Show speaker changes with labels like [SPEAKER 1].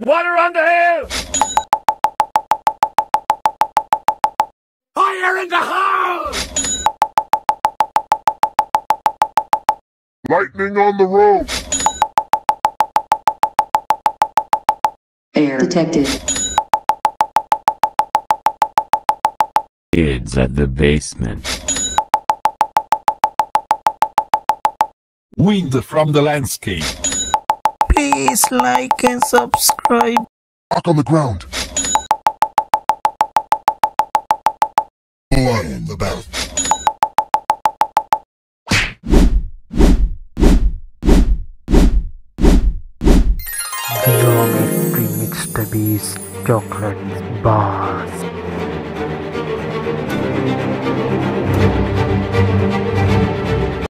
[SPEAKER 1] Water on the hill! Fire in the house!
[SPEAKER 2] Lightning on the roof!
[SPEAKER 3] Air detected.
[SPEAKER 4] Kids at the basement.
[SPEAKER 5] Wind from the landscape.
[SPEAKER 6] Please like and subscribe.
[SPEAKER 2] Rock on the ground. Blood in the bath.
[SPEAKER 7] Geometry MrBeast Chocolate Bars.